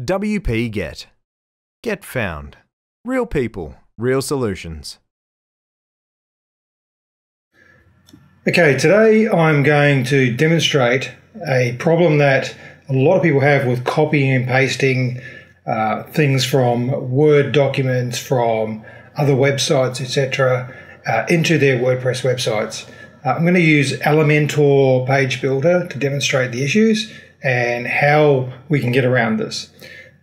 WP Get. Get found. Real people, real solutions. Okay, today I'm going to demonstrate a problem that a lot of people have with copying and pasting uh, things from Word documents, from other websites, etc., uh, into their WordPress websites. Uh, I'm going to use Elementor Page Builder to demonstrate the issues and how we can get around this.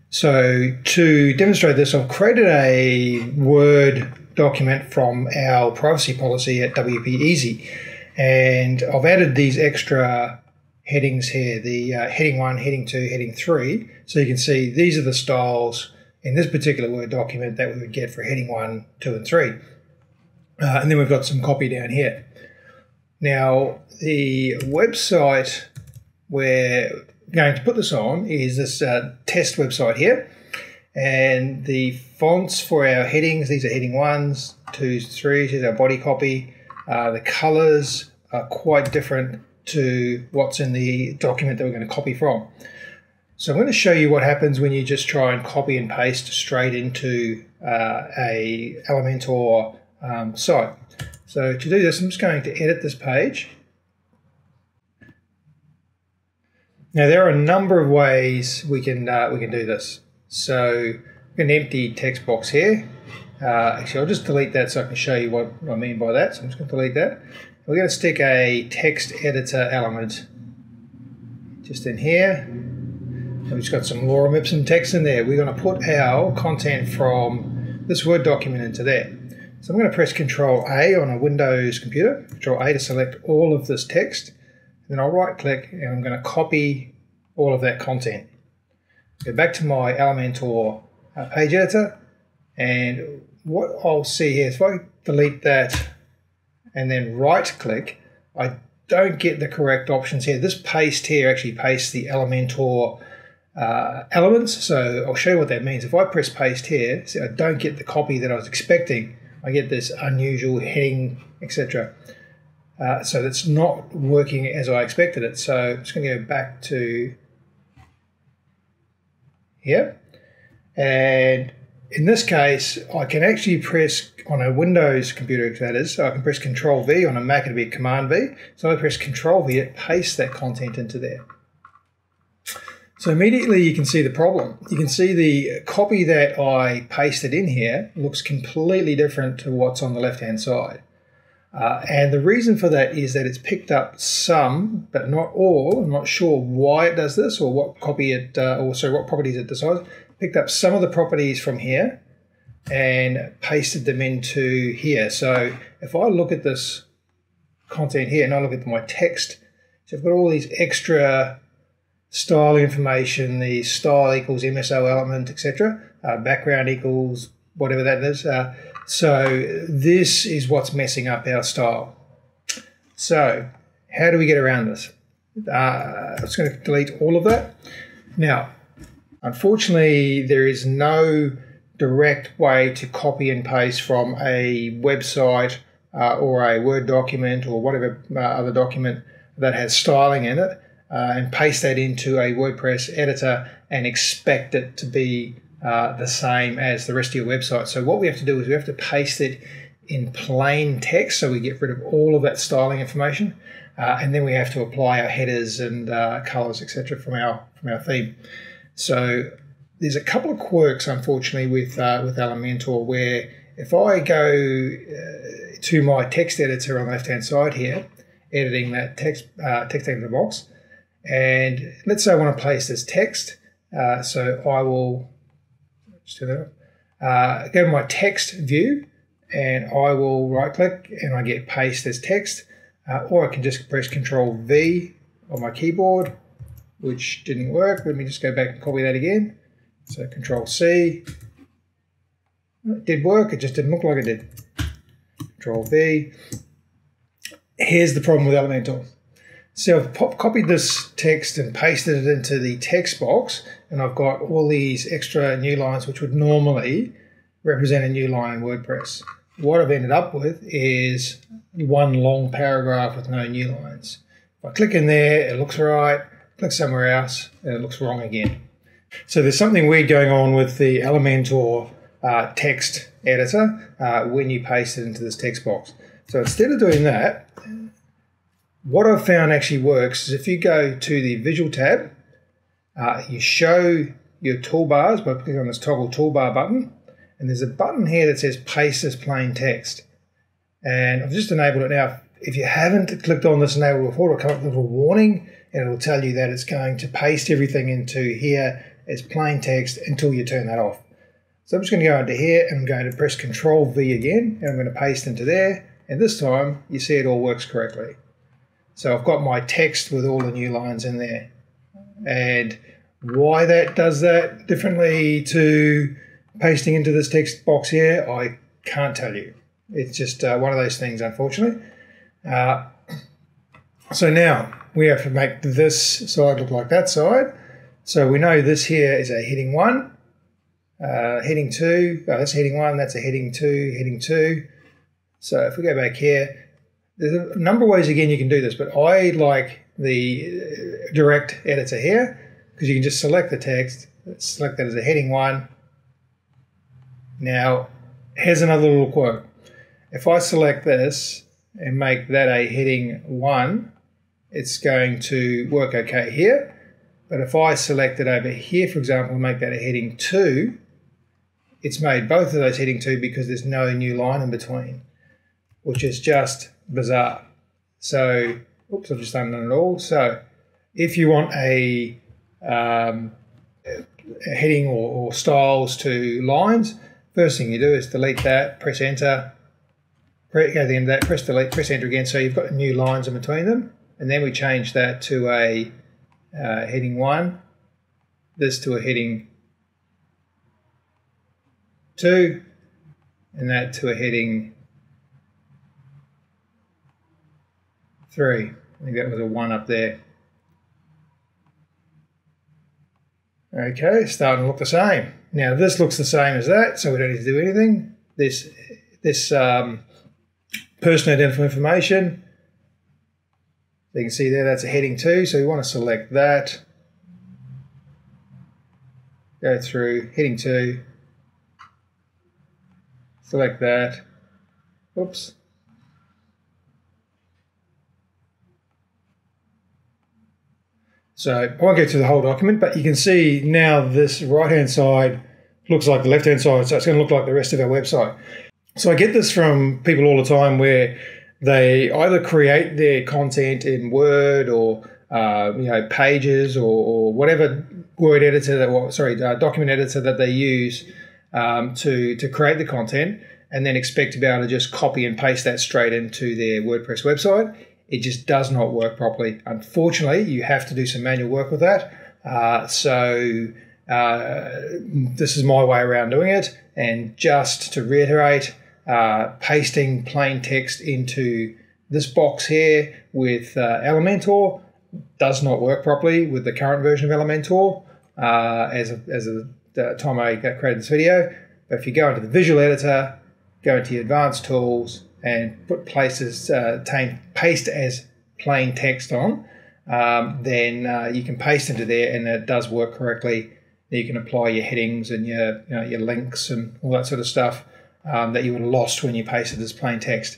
So to demonstrate this, I've created a Word document from our privacy policy at WP Easy. And I've added these extra headings here, the uh, heading one, heading two, heading three. So you can see these are the styles in this particular Word document that we would get for heading one, two, and three. Uh, and then we've got some copy down here. Now, the website we're going to put this on is this uh, test website here. And the fonts for our headings, these are heading ones, twos, threes, here's our body copy. Uh, the colors are quite different to what's in the document that we're going to copy from. So I'm going to show you what happens when you just try and copy and paste straight into uh, a Elementor um, site. So to do this, I'm just going to edit this page. Now there are a number of ways we can uh, we can do this. So an empty text box here. Uh, actually, I'll just delete that so I can show you what I mean by that. So I'm just going to delete that. We're going to stick a text editor element just in here. And we've got some lorem ipsum text in there. We're going to put our content from this Word document into there. So I'm going to press Control A on a Windows computer, Control A to select all of this text. Then I'll right click and I'm going to copy all of that content. Go back to my Elementor uh, page editor and what I'll see here if I delete that and then right click, I don't get the correct options here. This paste here actually pastes the Elementor uh, elements. So I'll show you what that means. If I press paste here, see, I don't get the copy that I was expecting. I get this unusual heading, etc. Uh, so that's not working as I expected it. So I'm just going to go back to here. And in this case, I can actually press on a Windows computer, that is, so I can press Control V. On a Mac, it'd be Command V. So I press Control V, it pastes that content into there. So immediately you can see the problem. You can see the copy that I pasted in here looks completely different to what's on the left-hand side. Uh, and the reason for that is that it's picked up some, but not all. I'm not sure why it does this or what copy it, uh, or sorry, what properties it decides. Picked up some of the properties from here and pasted them into here. So if I look at this content here and I look at my text, so I've got all these extra style information, the style equals MSO element, etc. Uh, background equals whatever that is. Uh, so this is what's messing up our style. So how do we get around this? Uh, I'm just going to delete all of that. Now, unfortunately, there is no direct way to copy and paste from a website uh, or a Word document or whatever uh, other document that has styling in it uh, and paste that into a WordPress editor and expect it to be uh, the same as the rest of your website. So what we have to do is we have to paste it in plain text so we get rid of all of that styling information uh, and then we have to apply our headers and uh, colors etc from our from our theme so there's a couple of quirks unfortunately with uh, with elementor where if i go uh, to my text editor on the left hand side here editing that text uh, text editor box and let's say i want to place this text so i will Uh, go to my text view and I will right click and I get paste as text uh, or I can just press control V on my keyboard which didn't work. Let me just go back and copy that again. So control C. It did work, it just didn't look like it did. Control V. Here's the problem with Elementor. So I've pop, copied this text and pasted it into the text box, and I've got all these extra new lines which would normally represent a new line in WordPress. What I've ended up with is one long paragraph with no new lines. If I click in there, it looks right. Click somewhere else, and it looks wrong again. So there's something weird going on with the Elementor uh, text editor uh, when you paste it into this text box. So instead of doing that, what I've found actually works is if you go to the Visual tab, uh, you show your toolbars by clicking on this toggle toolbar button, and there's a button here that says paste as plain text. And I've just enabled it now. If you haven't clicked on this enable before, it'll come up with a little warning and it'll tell you that it's going to paste everything into here as plain text until you turn that off. So I'm just going to go into here and I'm going to press Control V again and I'm going to paste into there. And this time you see it all works correctly. So I've got my text with all the new lines in there. And why that does that differently to pasting into this text box here, I can't tell you. It's just uh, one of those things, unfortunately. Uh, so now we have to make this side look like that side. So we know this here is a heading one, uh, heading two, oh, that's heading one, that's a heading two, heading two. So if we go back here, there's a number of ways again you can do this, but I like the uh, direct editor here because you can just select the text, select that as a heading one. Now, here's another little quote. If I select this and make that a heading one, it's going to work okay here. But if I select it over here, for example, and make that a heading two, it's made both of those heading two because there's no new line in between, which is just bizarre. So, oops, I've just undone it all. So, if you want a, um, a heading or, or styles to lines, first thing you do is delete that, press enter, go to the end of that, press delete, press enter again. So you've got new lines in between them. And then we change that to a uh, heading one, this to a heading two, and that to a heading three. I think that was a one up there. Okay, starting to look the same. Now this looks the same as that, so we don't need to do anything. This this um, personal identifying information. you can see there that's a heading two, so we want to select that. Go through heading two. Select that. Oops. So I won't go through the whole document, but you can see now this right-hand side looks like the left-hand side, so it's going to look like the rest of our website. So I get this from people all the time where they either create their content in Word or uh, you know Pages or, or, whatever word editor that sorry uh, document editor that they use um, to to create the content, and then expect to be able to just copy and paste that straight into their WordPress website it just does not work properly. Unfortunately, you have to do some manual work with that. Uh, so uh, this is my way around doing it. And just to reiterate, uh, pasting plain text into this box here with uh, Elementor does not work properly with the current version of Elementor uh, as of, as of the time I created this video. But if you go into the visual editor, go into your advanced tools, and put places uh, paste as plain text on, um, then uh, you can paste into there and it does work correctly. You can apply your headings and your you know, your links and all that sort of stuff um, that you would have lost when you pasted as plain text.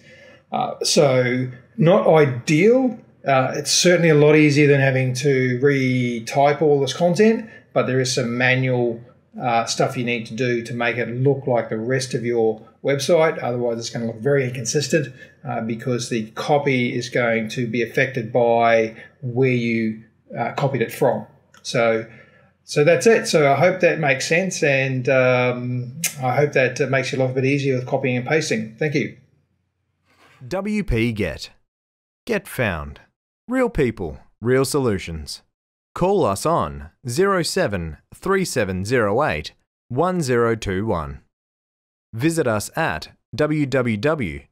Uh, so not ideal. Uh, it's certainly a lot easier than having to retype all this content, but there is some manual uh, stuff you need to do to make it look like the rest of your website. Otherwise, it's going to look very inconsistent uh, because the copy is going to be affected by where you uh, copied it from. So, so that's it. So I hope that makes sense, and um, I hope that makes your life a bit easier with copying and pasting. Thank you. WP Get. Get found. Real people, real solutions. Call us on 07 3708 1021. Visit us at www.wpget.net.